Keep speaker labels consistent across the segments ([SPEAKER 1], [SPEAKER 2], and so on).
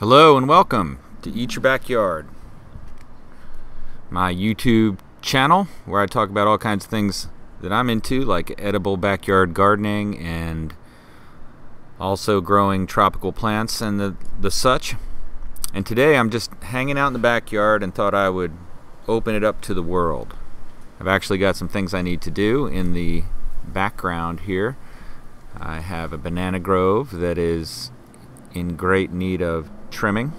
[SPEAKER 1] Hello and welcome to Eat Your Backyard, my YouTube channel where I talk about all kinds of things that I'm into, like edible backyard gardening and also growing tropical plants and the, the such. And today I'm just hanging out in the backyard and thought I would open it up to the world. I've actually got some things I need to do in the background here. I have a banana grove that is in great need of trimming.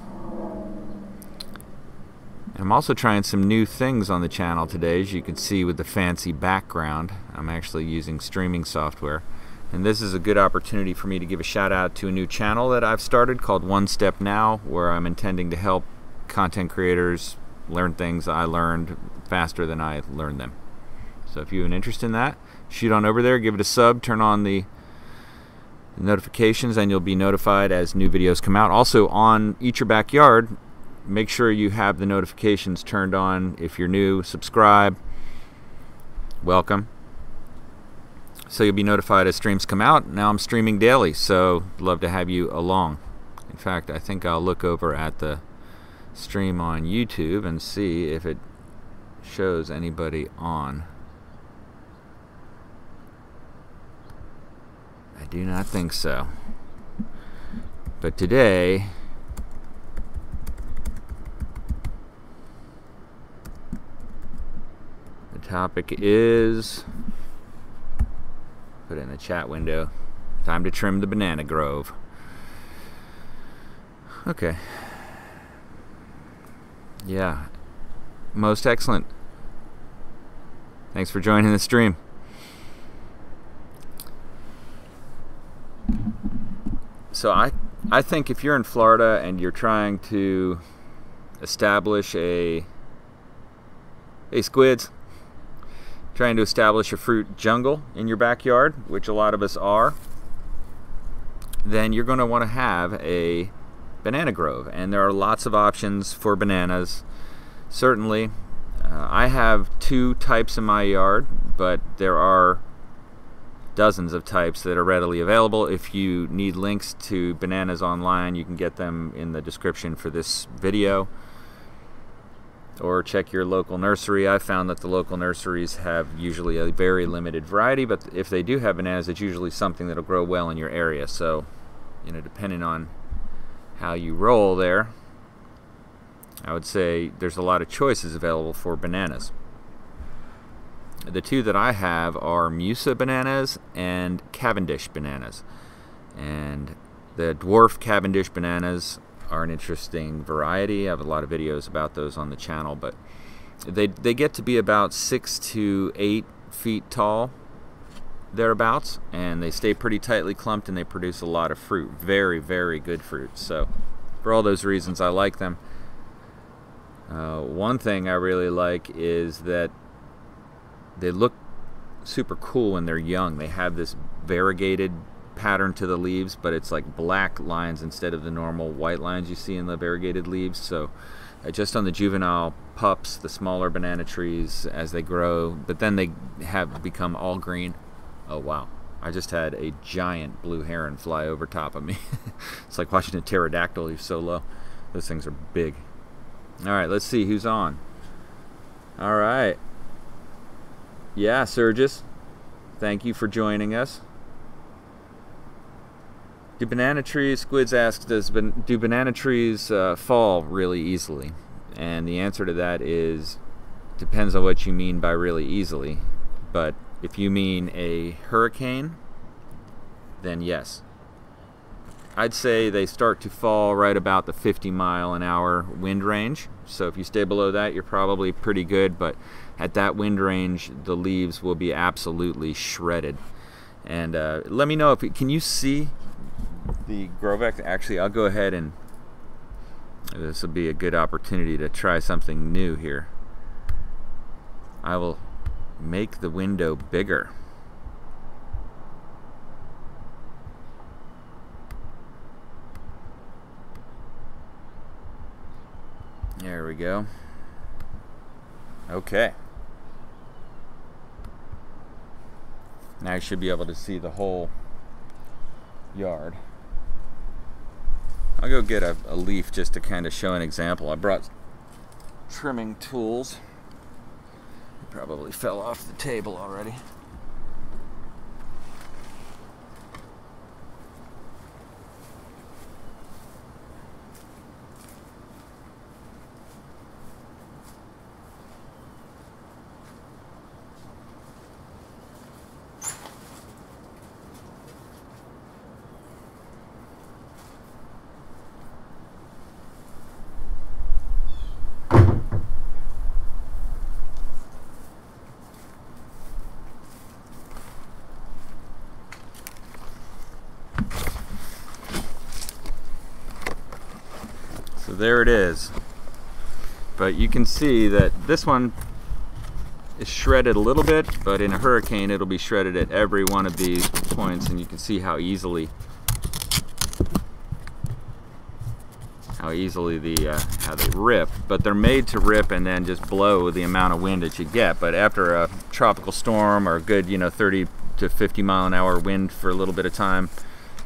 [SPEAKER 1] I'm also trying some new things on the channel today, as you can see with the fancy background. I'm actually using streaming software. And this is a good opportunity for me to give a shout out to a new channel that I've started called One Step Now, where I'm intending to help content creators learn things I learned faster than I learned them. So if you have an interest in that, shoot on over there, give it a sub, turn on the notifications and you'll be notified as new videos come out. Also on Eat Your Backyard, make sure you have the notifications turned on. If you're new, subscribe. Welcome. So you'll be notified as streams come out. Now I'm streaming daily, so love to have you along. In fact, I think I'll look over at the stream on YouTube and see if it shows anybody on. I do not think so. But today, the topic is put in the chat window. Time to trim the banana grove. Okay. Yeah. Most excellent. Thanks for joining the stream. So I I think if you're in Florida and you're trying to establish a hey squids trying to establish a fruit jungle in your backyard, which a lot of us are, then you're going to want to have a banana grove. And there are lots of options for bananas. Certainly, uh, I have two types in my yard, but there are dozens of types that are readily available. If you need links to bananas online, you can get them in the description for this video. Or check your local nursery. I found that the local nurseries have usually a very limited variety, but if they do have bananas, it's usually something that'll grow well in your area. So, you know, depending on how you roll there, I would say there's a lot of choices available for bananas. The two that I have are Musa bananas and Cavendish bananas. And the dwarf Cavendish bananas are an interesting variety. I have a lot of videos about those on the channel, but they, they get to be about six to eight feet tall, thereabouts, and they stay pretty tightly clumped and they produce a lot of fruit. Very, very good fruit. So, for all those reasons, I like them. Uh, one thing I really like is that they look super cool when they're young. They have this variegated pattern to the leaves, but it's like black lines instead of the normal white lines you see in the variegated leaves. So uh, just on the juvenile pups, the smaller banana trees as they grow, but then they have become all green. Oh wow. I just had a giant blue heron fly over top of me. it's like watching a pterodactyl, he's so low. Those things are big. All right, let's see who's on. All right. Yeah, Surges. Thank you for joining us. Do banana trees, Squids asks, does do banana trees uh, fall really easily? And the answer to that is depends on what you mean by really easily. But if you mean a hurricane, then yes. I'd say they start to fall right about the 50 mile an hour wind range. So if you stay below that, you're probably pretty good. But at that wind range, the leaves will be absolutely shredded. And uh, let me know if can you see the Grovex? Actually, I'll go ahead and this will be a good opportunity to try something new here. I will make the window bigger. There we go. Okay. Now I should be able to see the whole yard. I'll go get a, a leaf just to kind of show an example. I brought trimming tools. Probably fell off the table already. There it is. But you can see that this one is shredded a little bit, but in a hurricane it'll be shredded at every one of these points and you can see how easily how easily the uh, how they rip. But they're made to rip and then just blow the amount of wind that you get. But after a tropical storm or a good you know 30 to 50 mile an hour wind for a little bit of time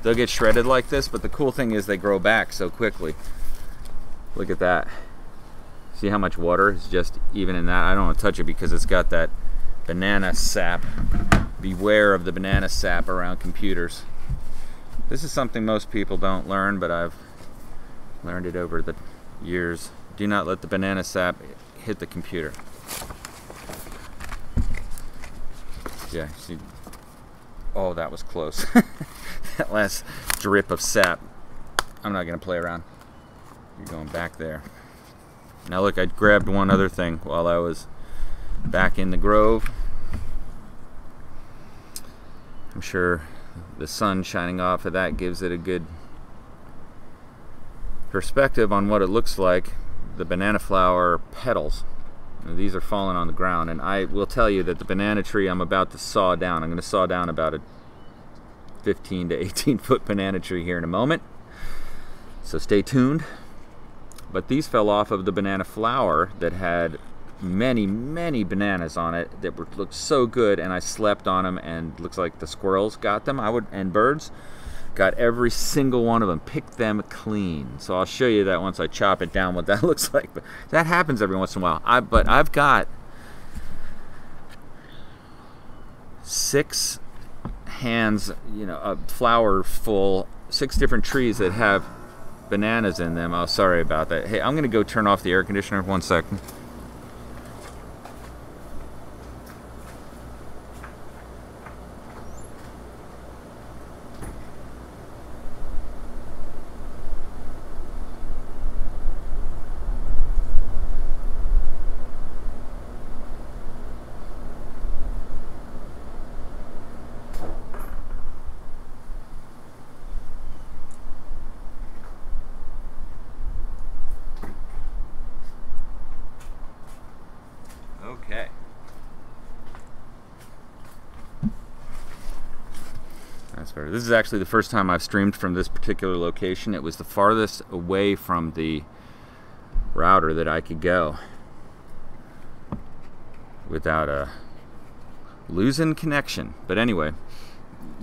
[SPEAKER 1] they'll get shredded like this. But the cool thing is they grow back so quickly Look at that. See how much water is just even in that? I don't want to touch it because it's got that banana sap. Beware of the banana sap around computers. This is something most people don't learn, but I've learned it over the years. Do not let the banana sap hit the computer. Yeah, see. Oh, that was close. that last drip of sap. I'm not to play around. You're going back there. Now look, I grabbed one other thing while I was back in the grove. I'm sure the sun shining off of that gives it a good perspective on what it looks like the banana flower petals now, these are falling on the ground and I will tell you that the banana tree I'm about to saw down I'm going to saw down about a 15 to 18 foot banana tree here in a moment so stay tuned but these fell off of the banana flower that had many many bananas on it that were looked so good and I slept on them and looks like the squirrels got them. I would and birds got every single one of them picked them clean. So I'll show you that once I chop it down what that looks like but that happens every once in a while. I but I've got six hands you know a flower full six different trees that have bananas in them. Oh, sorry about that. Hey, I'm going to go turn off the air conditioner one second. This is actually the first time I've streamed from this particular location. It was the farthest away from the router that I could go without uh, losing connection. But anyway,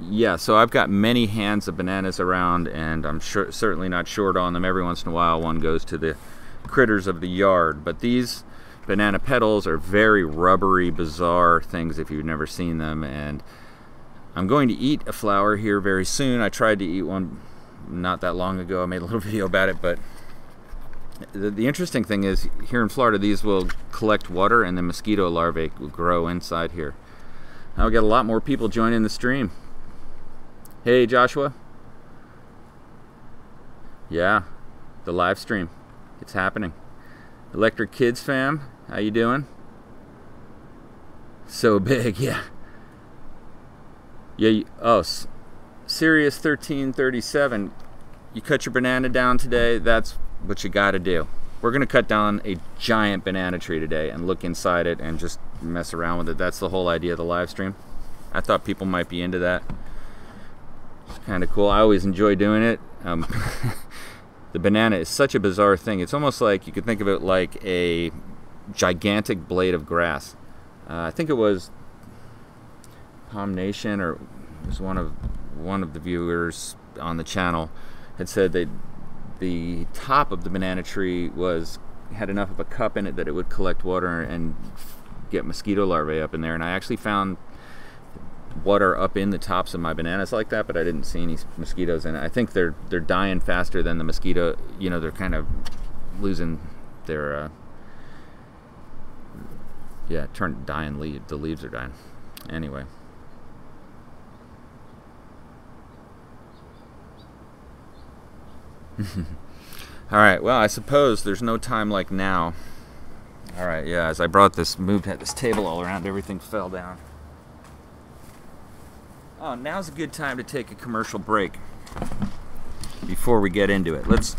[SPEAKER 1] yeah, so I've got many hands of bananas around and I'm sure, certainly not short on them. Every once in a while one goes to the critters of the yard. But these banana petals are very rubbery, bizarre things if you've never seen them. and I'm going to eat a flower here very soon. I tried to eat one not that long ago. I made a little video about it, but the, the, interesting thing is here in Florida, these will collect water and the mosquito larvae will grow inside here. I'll get a lot more people joining the stream. Hey, Joshua. Yeah, the live stream. It's happening. Electric Kids fam, how you doing? So big, yeah. Yeah, oh, Sirius 1337, you cut your banana down today, that's what you got to do. We're to cut down a giant banana tree today and look inside it and just mess around with it. That's the whole idea of the live stream. I thought people might be into that. It's kind of cool. I always enjoy doing it. Um, the banana is such a bizarre thing. It's almost like you could think of it like a gigantic blade of grass. Uh, I think it was Palm Nation or was one of one of the viewers on the channel had said that the top of the banana tree was had enough of a cup in it that it would collect water and get mosquito larvae up in there. And I actually found water up in the tops of my bananas like that, but I didn't see any mosquitoes in it. I think they're they're dying faster than the mosquito. You know, they're kind of losing their uh, yeah, turn dying leaf. The leaves are dying. Anyway. All right. Well, I suppose there's no time like now. All right. Yeah. As I brought this, moved this table all around, everything fell down. Oh, now's a good time to take a commercial break before we get into it. Let's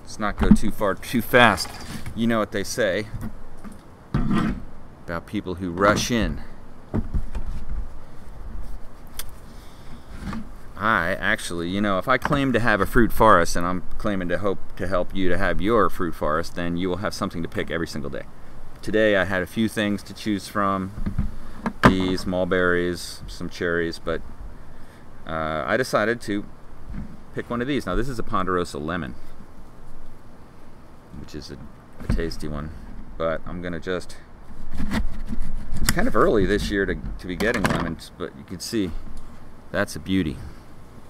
[SPEAKER 1] let's not go too far too fast. You know what they say about people who rush in. I actually, you know, if I claim to have a fruit forest and I'm claiming to hope to help you to have your fruit forest, then you will have something to pick every single day. Today I had a few things to choose from. These mulberries, some cherries, but uh, I decided to pick one of these. Now this is a Ponderosa lemon, which is a, a tasty one, but I'm gonna just, it's kind of early this year to, to be getting lemons, but you can see that's a beauty.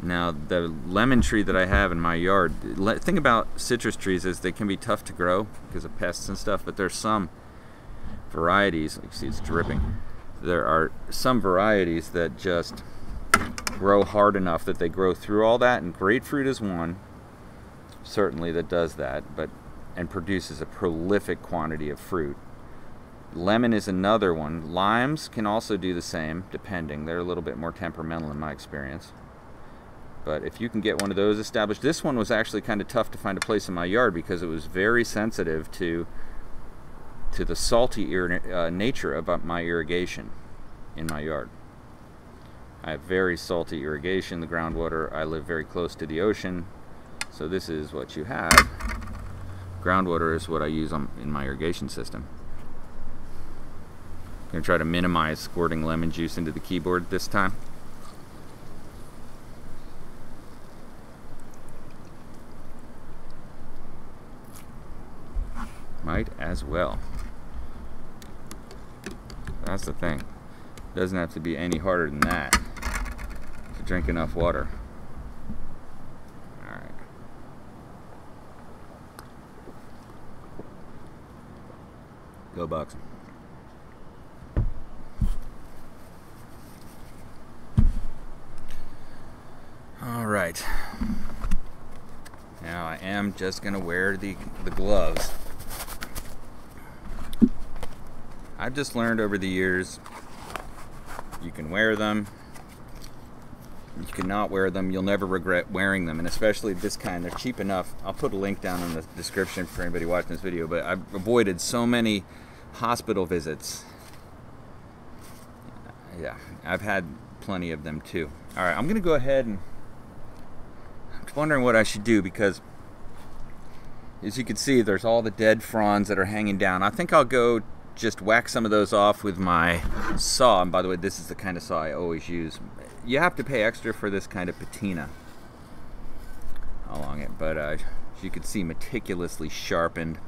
[SPEAKER 1] Now the lemon tree that I have in my yard, the thing about citrus trees is they can be tough to grow because of pests and stuff, but there's some varieties, you see it's dripping, there are some varieties that just grow hard enough that they grow through all that and grapefruit is one certainly that does that but and produces a prolific quantity of fruit. Lemon is another one. Limes can also do the same depending. They're a little bit more temperamental in my experience but if you can get one of those established, this one was actually kind of tough to find a place in my yard because it was very sensitive to to the salty uh, nature of my irrigation in my yard. I have very salty irrigation, the groundwater. I live very close to the ocean, so this is what you have. Groundwater is what I use on, in my irrigation system. I'm going to try to minimize squirting lemon juice into the keyboard this time. Might as well. That's the thing. It Doesn't have to be any harder than that to drink enough water. Alright. Go Bucks. Alright. Now I am just going to wear the, the gloves. I've just learned over the years you can wear them. You cannot wear them. You'll never regret wearing them. And especially this kind they're cheap enough. I'll put a link down in the description for anybody watching this video but I've avoided so many hospital visits. Yeah I've had plenty of them too. All right I'm gonna go ahead and I'm wondering what I should do because as you can see there's all the dead fronds that are hanging down. I think I'll go just whack some of those off with my saw. And by the way, this is the kind of saw I always use. You have to pay extra for this kind of patina along it, but uh, as you can see, meticulously sharpened.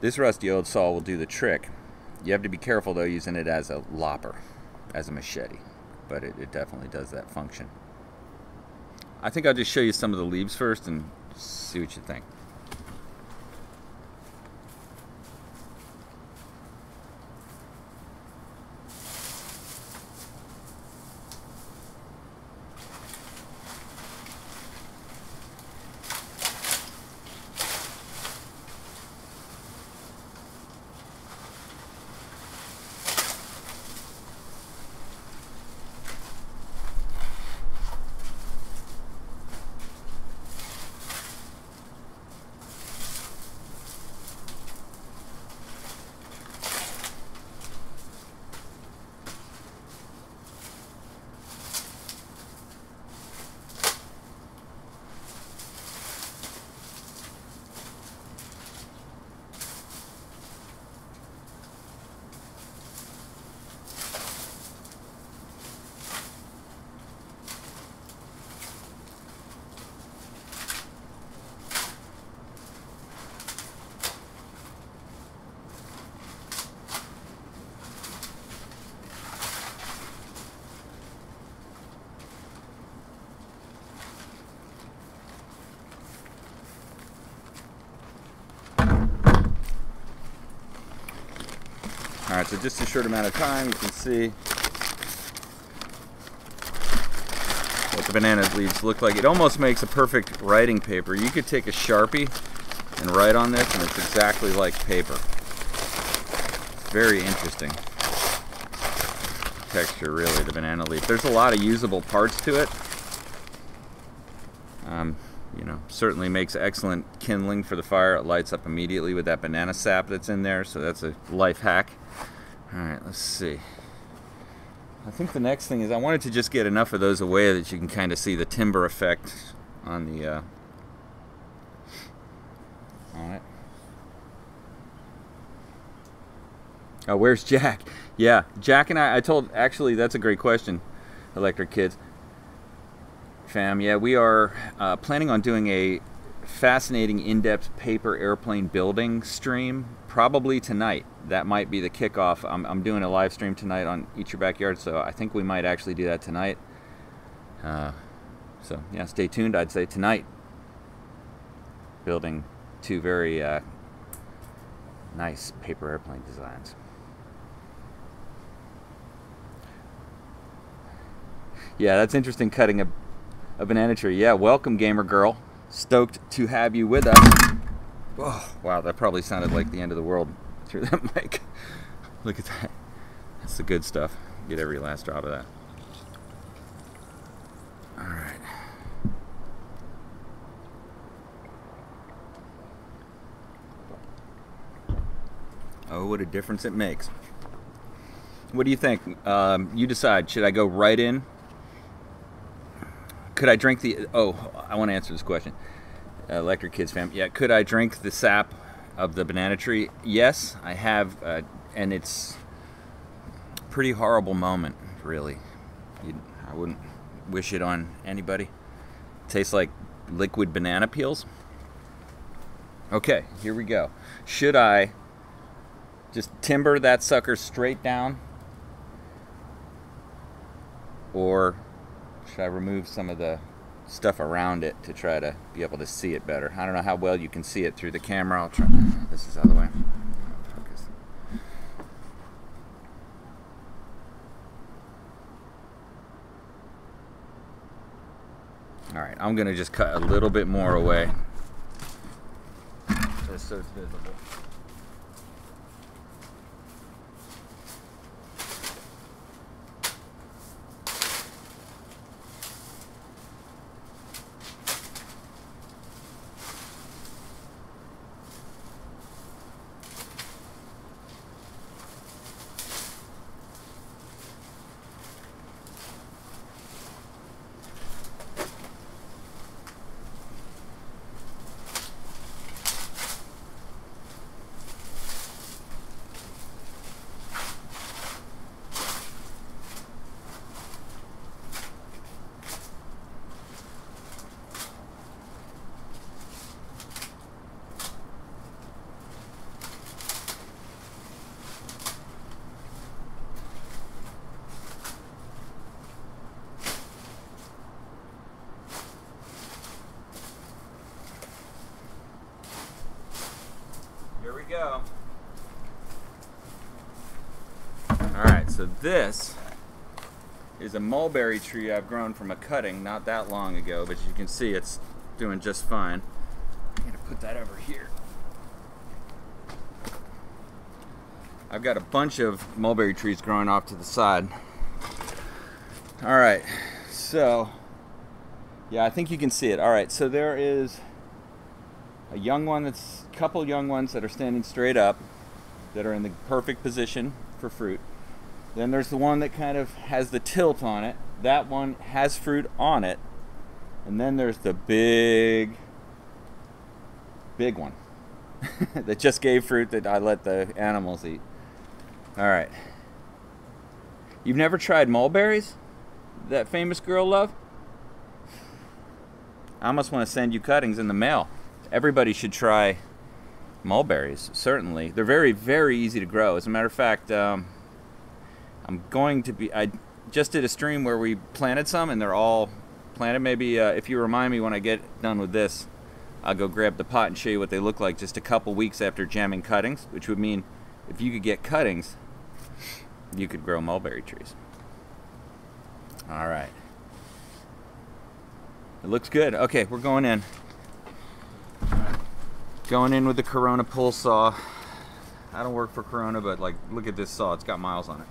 [SPEAKER 1] This rusty old saw will do the trick. You have to be careful though using it as a lopper, as a machete, but it, it definitely does that function. I think I'll just show you some of the leaves first and see what you think. Just a short amount of time, you can see what the banana leaves look like. It almost makes a perfect writing paper. You could take a Sharpie and write on this and it's exactly like paper. Very interesting texture really, the banana leaf. There's a lot of usable parts to it. Um, you know, certainly makes excellent kindling for the fire. It lights up immediately with that banana sap that's in there, so that's a life hack. Let's see. I think the next thing is I wanted to just get enough of those away that you can kind of see the timber effect on the uh, on it. Oh, where's Jack? Yeah, Jack and I, I told, actually, that's a great question, Electric Kids. Fam, yeah, we are uh, planning on doing a fascinating in-depth paper airplane building stream probably tonight. That might be the kickoff. I'm, I'm, doing a live stream tonight on Eat Your Backyard, so I think we might actually do that tonight. Uh, so yeah, stay tuned. I'd say tonight. Building two very uh, nice paper airplane designs. Yeah, that's interesting cutting a, a banana tree. Yeah, welcome gamer girl. Stoked to have you with us. Oh, wow, that probably sounded like the end of the world through that mic. Look at that. That's the good stuff. Get every last drop of that. All right. Oh, what a difference it makes. What do you think? Um, you decide. Should I go right in could I drink the? Oh, I want to answer this question. Uh, Electric Kids fam. Yeah, could I drink the sap of the banana tree? Yes, I have, uh, and it's pretty horrible moment, really. You'd, I wouldn't wish it on anybody. It tastes like liquid banana peels. Okay, here we go. Should I just timber that sucker straight down? Or should I remove some of the stuff around it to try to be able to see it better? I don't know how well you can see it through the camera. I'll try. This is the way. Focus. All right, I'm gonna just cut a little bit more away, just so it's visible. Go. Alright, so this is a mulberry tree I've grown from a cutting not that long ago, but you can see it's doing just fine. I'm gonna put that over here. I've got a bunch of mulberry trees growing off to the side. Alright, so yeah, I think you can see it. Alright, so there is a young one that's couple young ones that are standing straight up that are in the perfect position for fruit. Then there's the one that kind of has the tilt on it. That one has fruit on it. And then there's the big, big one that just gave fruit that I let the animals eat. All right. You've never tried mulberries? That famous girl love? I almost want to send you cuttings in the mail everybody should try mulberries, certainly. They're very, very easy to grow. As a matter of fact, um, I'm going to be, I just did a stream where we planted some and they're all planted. Maybe uh, if you remind me when I get done with this, I'll go grab the pot and show you what they look like just a couple weeks after jamming cuttings, which would mean if you could get cuttings you could grow mulberry trees. All right. It looks good. Okay, we're going in. Going in with the Corona pull saw. I don't work for Corona, but like, look at this saw. It's got miles on it.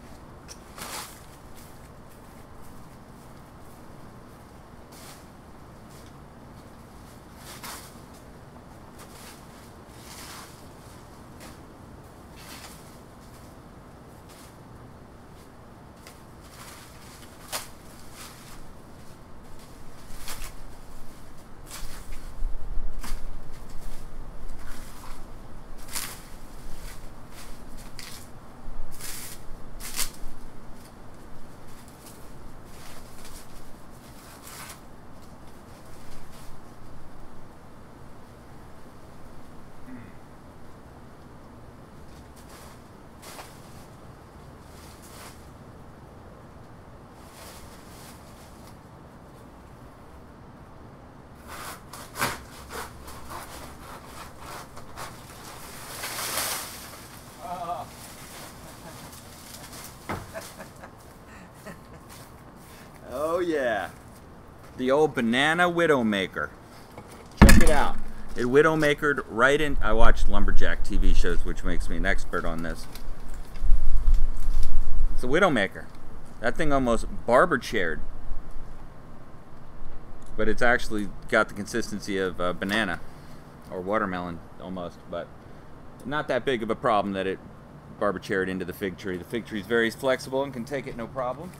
[SPEAKER 1] Oh yeah. The old banana widowmaker. Check it out. It widowmakered right in I watched lumberjack TV shows which makes me an expert on this. It's a widowmaker. That thing almost barber chaired. But it's actually got the consistency of a banana or watermelon almost, but not that big of a problem that it barber chaired into the fig tree. The fig tree is very flexible and can take it no problem.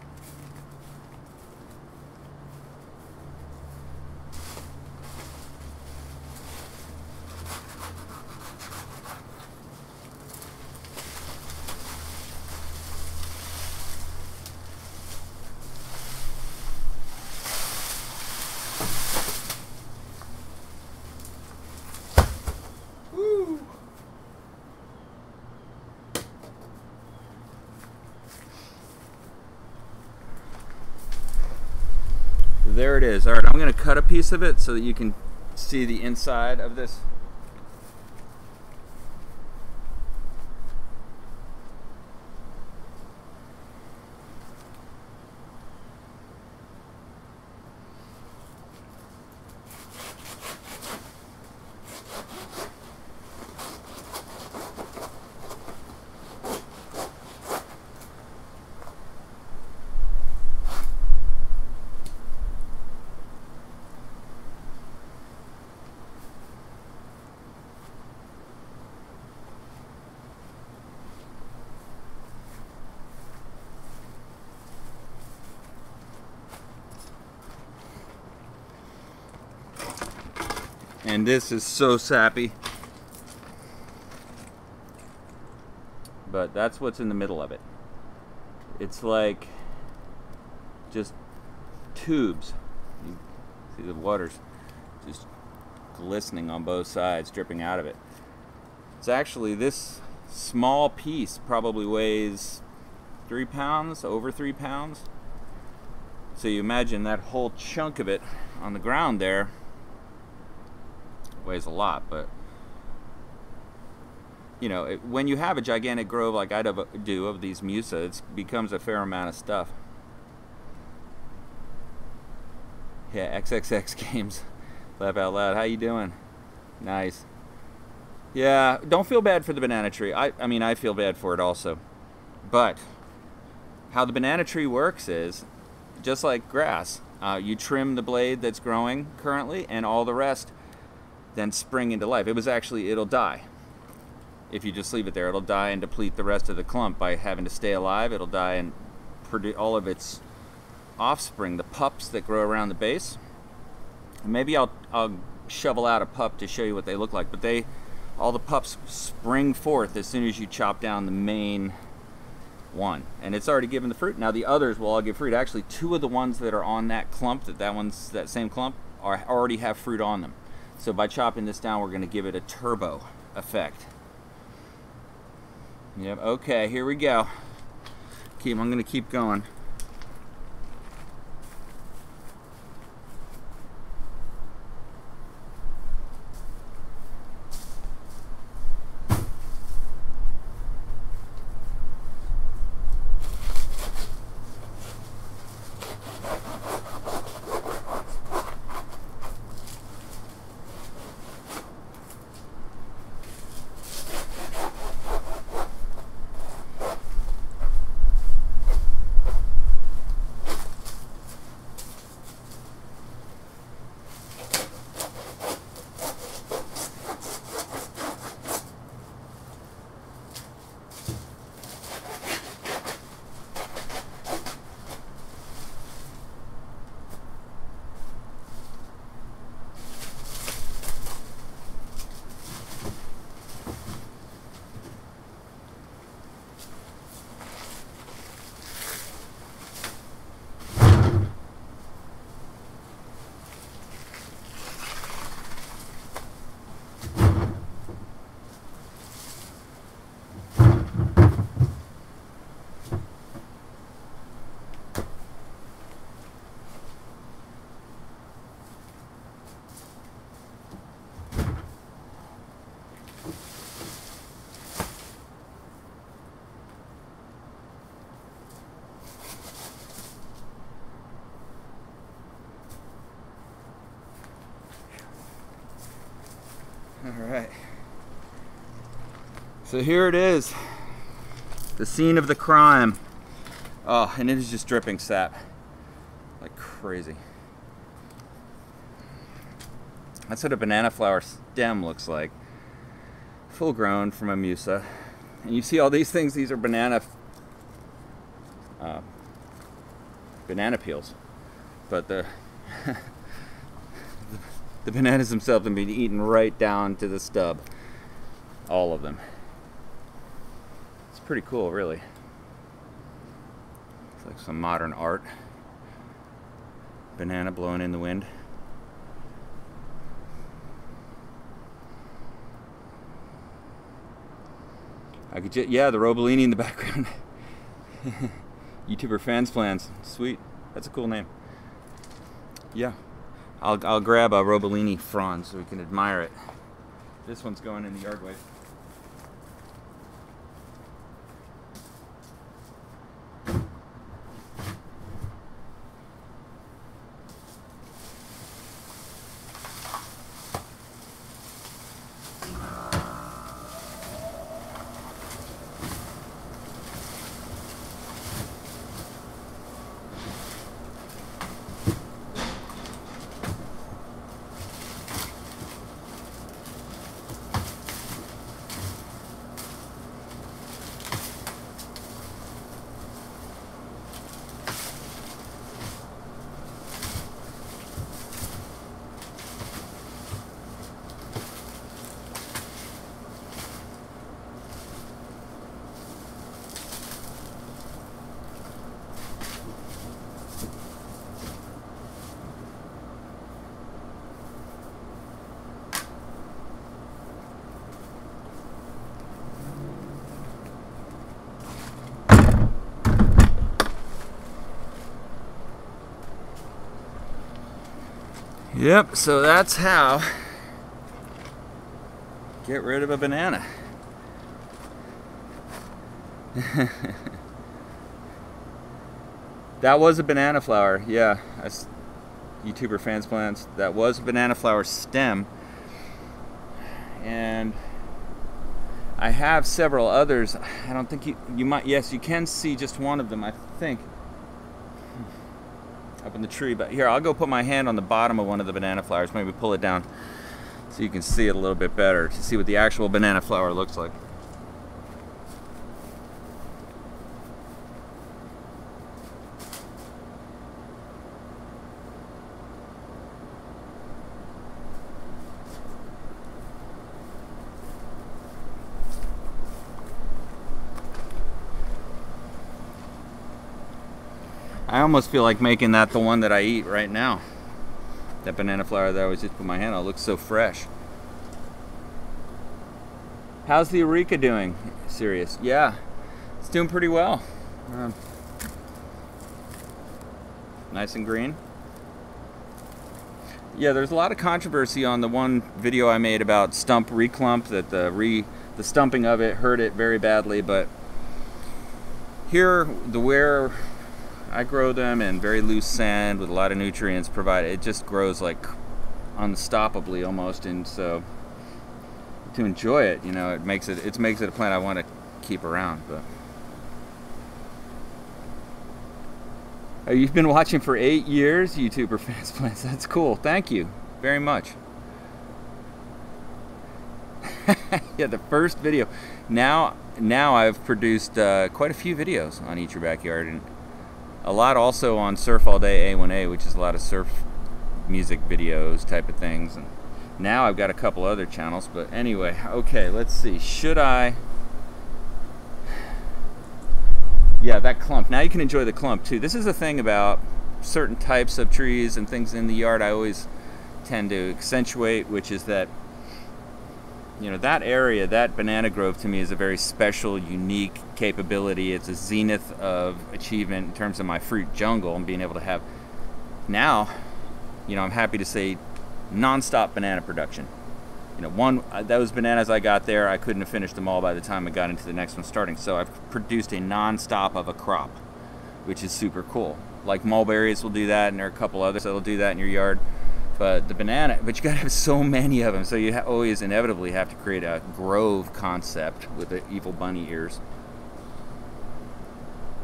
[SPEAKER 1] There it is. All right, I'm to cut a piece of it so that you can see the inside of this. This is so sappy. But that's what's in the middle of it. It's like just tubes. You see the water's just glistening on both sides dripping out of it. It's actually this small piece probably weighs three pounds over three pounds. So you imagine that whole chunk of it on the ground there weighs a lot, but you know, it, when you have a gigantic grove like I do of these musa, it becomes a fair amount of stuff. Yeah, XXX games. Laugh out loud. How you doing? Nice. Yeah, don't feel bad for the banana tree. I, I mean, I feel bad for it also. But how the banana tree works is just like grass. Uh, you trim the blade that's growing currently, and all the rest then spring into life. It was actually, it'll die. If you just leave it there, it'll die and deplete the rest of the clump by having to stay alive. It'll die and produce all of its offspring, the pups that grow around the base. maybe I'll, I'll shovel out a pup to show you what they look like, but they, all the pups spring forth as soon as you chop down the main one and it's already given the fruit now the others will all give fruit actually two of the ones that are on that clump that that one's that same clump are already have fruit on them so by chopping this down, we're going to give it a turbo effect. Yep, okay, here we go. Keep, I'm going to keep going. All right. So here it is, the scene of the crime. Oh, and it is just dripping sap like crazy. That's what a banana flower stem looks like. Full grown from a musa. And you see all these things, these are banana uh, banana peels. But the the bananas themselves have been eaten right down to the stub. All of them. It's pretty cool, really. It's like some modern art. Banana blowing in the wind. I could just, yeah, the Roebelenii in the background. YouTuber fans plans. Sweet. That's a cool name. Yeah. I'll, I'll grab a Roebelenii frond so we can admire it. This one's going in the yard yardway. Yep, so that's how get rid of a banana. that was a banana flower, yeah. YouTuber fans plants. That was a banana flower stem. And I have several others. I don't think you you might yes, you can see just one of them, I think up in the tree. But here, I'll go put my hand on the bottom of one of the banana flowers, maybe pull it down so you can see it a little bit better to see what the actual banana flower looks like. Almost feel like making that the one that I eat right now. That banana flower that I always just put my hand on. Looks so fresh. How's the Eureka doing? Serious? Yeah, it's doing pretty well. Um, nice and green. Yeah, there's a lot of controversy on the one video I made about stump reclump that the re the stumping of it hurt it very badly, but here the where I grow them in very loose sand with a lot of nutrients provided. It just grows like unstoppably almost, and so to enjoy it, you know, it makes it it makes it a plant I want to keep around. But oh, you've been watching for eight years, YouTuber fans plants. That's cool. Thank you very much. yeah, the first video. Now, now I've produced uh, quite a few videos on Eat Your Backyard, and a lot also on Surf All Day A1A, which is a lot of surf music videos type of things. And now I've got a couple other channels, but anyway, okay, let's see. Should I? Yeah, that clump. Now you can enjoy the clump too. This is the thing about certain types of trees and things in the yard I always tend to accentuate, which is that you know that area that banana grove to me is a very special unique capability. It's a zenith of achievement in terms of my fruit jungle and being able to have now you know i'm happy to say nonstop banana production. You know one uh, those bananas i got there i couldn't have finished them all by the time i got into the next one starting. So i've produced a nonstop of a crop which is super cool. Like mulberries will do that and there are a couple others that'll do that in your yard But the banana, but you gotta have so many of them, so you always inevitably have to create a grove concept with the evil bunny ears.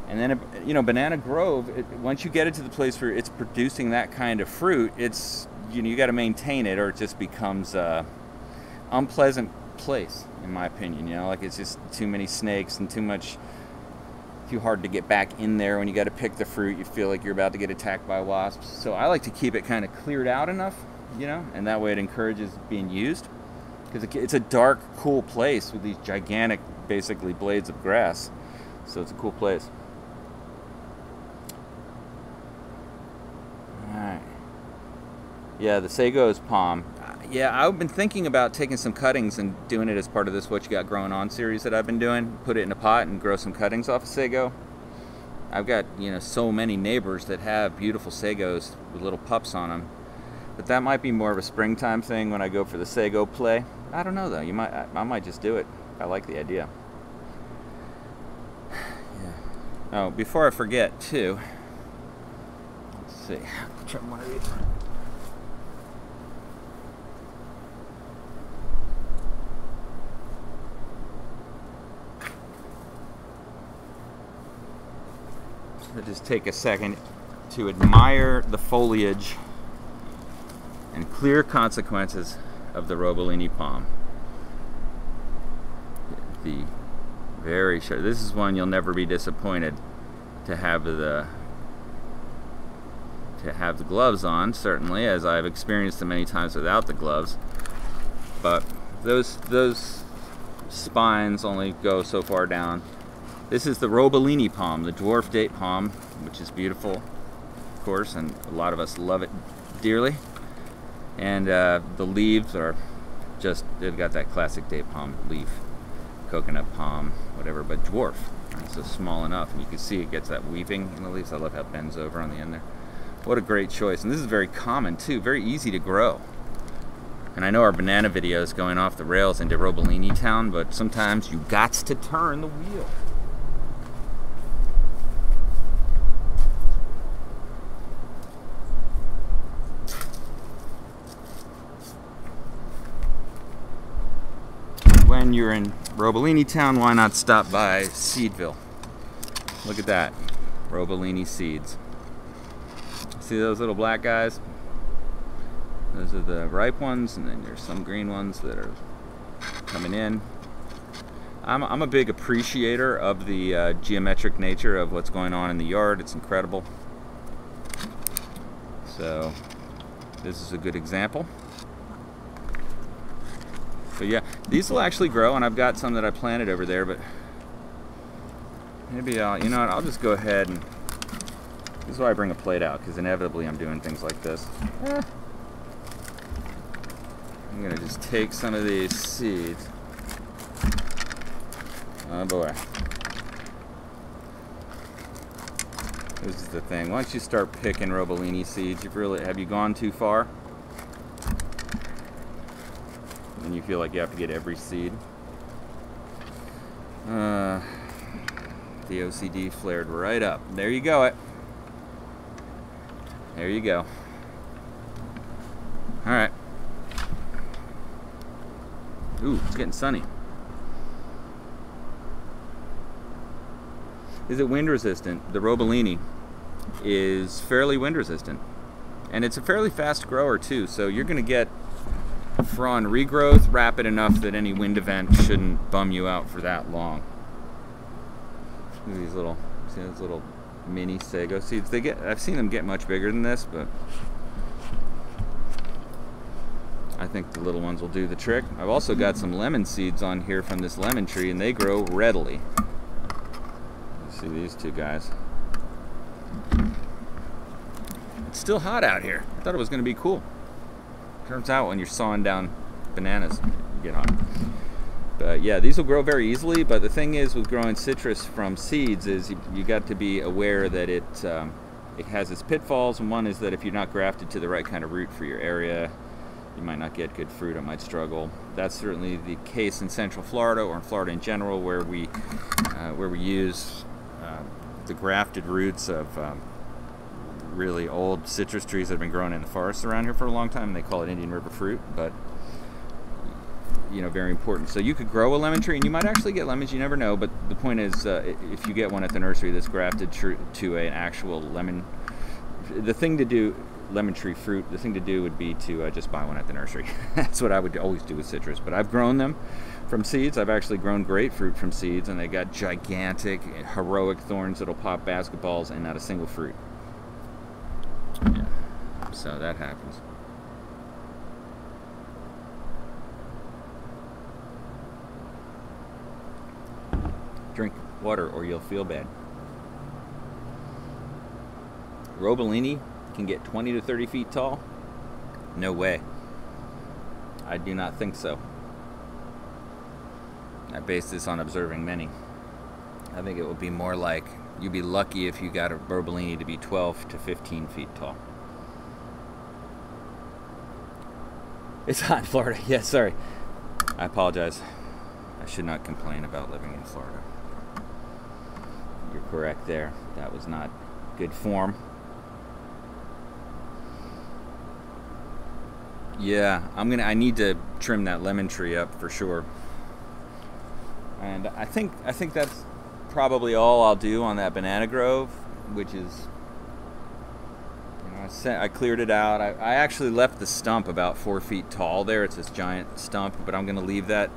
[SPEAKER 1] And then, you know, Banana Grove. It, once you get it to the place where it's producing that kind of fruit, it's you know you got to maintain it, or it just becomes a unpleasant place, in my opinion. You know, like it's just too many snakes and too much, too hard to get back in there. When you got to pick the fruit, you feel like you're about to get attacked by wasps. So I like to keep it kind of cleared out enough, you know, and that way it encourages being used because it's a dark, cool place with these gigantic, basically blades of grass. So it's a cool place. Alright. Yeah, the Sago's palm. Yeah, I've been thinking about taking some cuttings and doing it as part of this What You Got Growing On series that I've been doing. Put it in a pot and grow some cuttings off of Sago. I've got, you know, so many neighbors that have beautiful Sagos with little pups on them. But that might be more of a springtime thing when I go for the Sago play. I don't know though. You might I, might just do it. I like the idea. Yeah. Oh, before I forget too. Let's see trim one of these. So just take a second to admire the foliage and clear consequences of the Roebelenii palm. The very sure. This is one you'll never be disappointed to have the to have the gloves on, certainly, as I've experienced them many times without the gloves. But those those spines only go so far down. This is the Roebelenii palm, the dwarf date palm, which is beautiful, of course, and a lot of us love it dearly. And uh, the leaves are just, they've got that classic date palm leaf, coconut palm, whatever, but dwarf. So small enough, and you can see it gets that weaving in the leaves. I love how it bends over on the end there. What a great choice. And this is very common too, very easy to grow. And I know our banana video is going off the rails into Roebelenii town, but sometimes you got to turn the wheel. When you're in Roebelenii town, why not stop by Seedville? Look at that, Roebelenii seeds. See those little black guys? Those are the ripe ones, and then there's some green ones that are coming in. I'm, I'm a big appreciator of the uh, geometric nature of what's going on in the yard. It's incredible. So this is a good example. But yeah, these will actually grow, and I've got some that I planted over there, but maybe I'll, you know what, I'll just go ahead and this is why I bring a plate out, because inevitably I'm doing things like this. Eh. I'm to just take some of these seeds. Oh boy. This is the thing. Once you start picking Roebelenii seeds, you've really have you gone too far? And you feel like you have to get every seed. Uh, the OCD flared right up. There you go. It. There you go. Alright. Ooh, it's getting sunny. Is it wind resistant? The Roebelenii is fairly wind resistant. And it's a fairly fast grower too, so you're going to frond regrowth rapid enough that any wind event shouldn't bum you out for that long. These little, see those little mini sago seeds. They get I've seen them get much bigger than this, but I think the little ones will do the trick. I've also got some lemon seeds on here from this lemon tree and they grow readily. see these two guys. It's still hot out here. I thought it was going to be cool. Turns out when you're sawing down bananas, you get hot. But yeah, these will grow very easily. But the thing is with growing citrus from seeds is you, you got to be aware that it um, it has its pitfalls. And one is that if you're not grafted to the right kind of root for your area, you might not get good fruit. It might struggle. That's certainly the case in Central Florida or in Florida in general, where we uh, where we use uh, the grafted roots of um, really old citrus trees that have been growing in the forest around here for a long time. And they call it Indian River fruit, but you know, very important. So you could grow a lemon tree, and you might actually get lemons. You never know. But the point is, uh, if you get one at the nursery that's grafted to an actual lemon, the thing to do, lemon tree fruit, the thing to do would be to uh, just buy one at the nursery. that's what I would always do with citrus. But I've grown them from seeds. I've actually grown grapefruit from seeds, and they got gigantic, heroic thorns that'll pop basketballs and not a single fruit. Yeah. So that happens. drink water or you'll feel bad. Roebelenii can get 20 to 30 feet tall? No way. I do not think so. I base this on observing many. I think it would be more like you'd be lucky if you got a Roebelenii to be 12 to 15 feet tall. It's hot in Florida. Yes, yeah, sorry. I apologize. I should not complain about living in Florida you're correct there. That was not good form. Yeah, I'm gonna. I need to trim that lemon tree up for sure. And I think I think that's probably all I'll do on that banana grove, which is. You know, I, sent, I cleared it out. I, I actually left the stump about four feet tall there. It's this giant stump, but I'm gonna leave that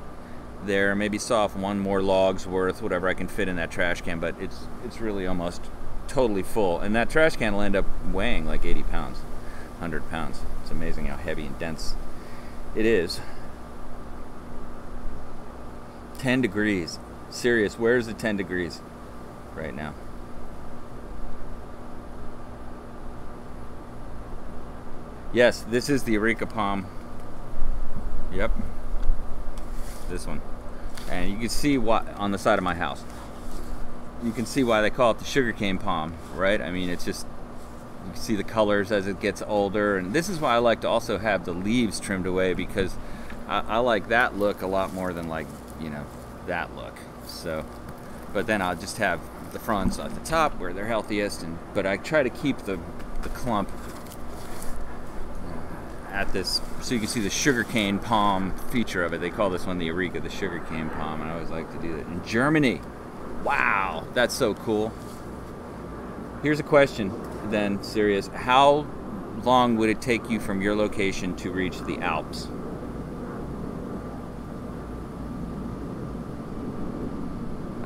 [SPEAKER 1] there. Maybe saw off one more log's worth, whatever I can fit in that trash can. But it's it's really almost totally full, and that trash can will end up weighing like 80 pounds, 100 pounds. It's amazing how heavy and dense it is. 10 degrees. Serious. Where's the 10 degrees right now? Yes, this is the Areca palm. Yep. This one and you can see what on the side of my house you can see why they call it the sugarcane palm right I mean it's just you can see the colors as it gets older and this is why I like to also have the leaves trimmed away because I, I like that look a lot more than like you know that look so but then I'll just have the fronds at the top where they're healthiest and but I try to keep the the clump uh, at this, so you can see the sugarcane palm feature of it. They call this one the Areca, the sugarcane palm, and I always like to do that. In Germany, wow, that's so cool. Here's a question then, serious. How long would it take you from your location to reach the Alps?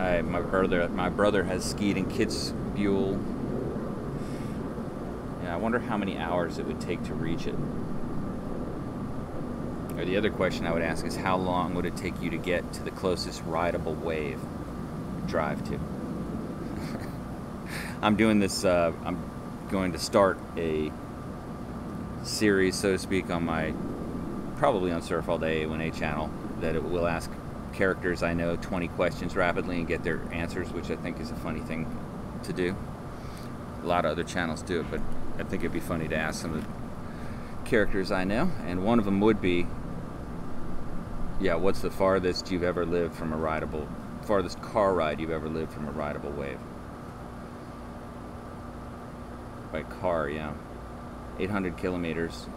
[SPEAKER 1] I, my brother, my brother has skied in Kitzbühel. Yeah, I wonder how many hours it would take to reach it. Or the other question I would ask is how long would it take you to get to the closest rideable wave drive to? I'm doing this, uh, I'm going to start a series, so to speak, on my, probably on Surf All Day A1A channel, that it will ask characters I know 20 questions rapidly and get their answers, which I think is a funny thing to do. A lot of other channels do it, but I think it'd be funny to ask some of the characters I know, and one of them would be yeah, what's the farthest you've ever lived from a rideable, farthest car ride you've ever lived from a rideable wave? By car, yeah. 800 kilometers,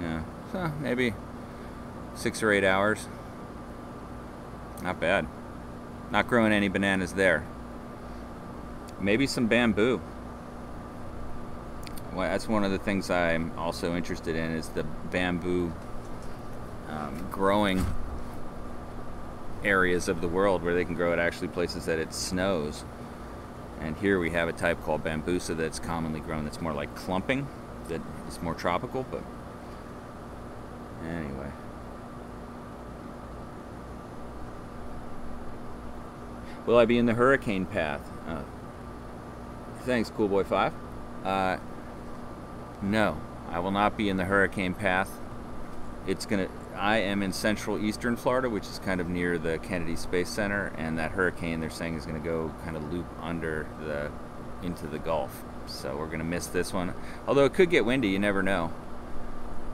[SPEAKER 1] yeah. So maybe six or eight hours. Not bad. Not growing any bananas there. Maybe some bamboo well, that's one of the things I'm also interested in is the bamboo um, growing areas of the world where they can grow it actually places that it snows. And here we have a type called bambusa that's commonly grown that's more like clumping, that is more tropical, but anyway. Will I be in the hurricane path? Uh, thanks, Cool Boy 5. Uh, no, I will not be in the hurricane path. It's gonna. I am in central eastern Florida, which is kind of near the Kennedy Space Center, and that hurricane they're saying is going to go kind of loop under the into the Gulf. So we're going to miss this one. Although it could get windy, you never know.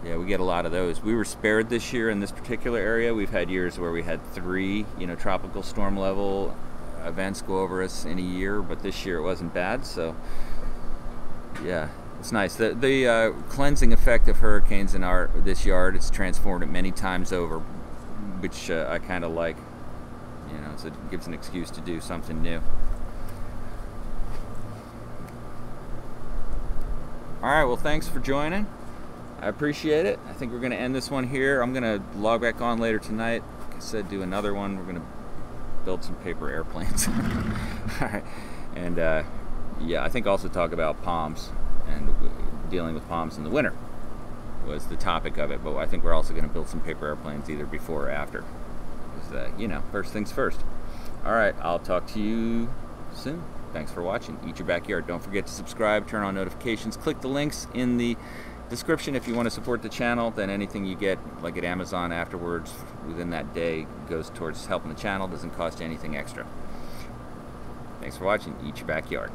[SPEAKER 1] Yeah, we get a lot of those. We were spared this year in this particular area. We've had years where we had three, you know, tropical storm level events go over us in a year, but this year it wasn't bad. So yeah, it's nice. The the uh, cleansing effect of hurricanes in our this yard, it's transformed it many times over, which uh, I kind of like. You know, so it gives an excuse to do something new. All right, well, thanks for joining. I appreciate it. I think we're going to end this one here. I'm going to log back on later tonight. Like I said, do another one. We're going to build some paper airplanes. All right. And uh, yeah, I think also talk about palms and dealing with palms in the winter was the topic of it. But I think we're also going to build some paper airplanes either before or after. Because, uh, you know, first things first. All right, I'll talk to you soon. Thanks for watching. Eat Your Backyard. Don't forget to subscribe, turn on notifications, click the links in the description if you want to support the channel. Then anything you get, like at Amazon afterwards, within that day, goes towards helping the channel. Doesn't cost you anything extra. Thanks for watching. Eat Your Backyard.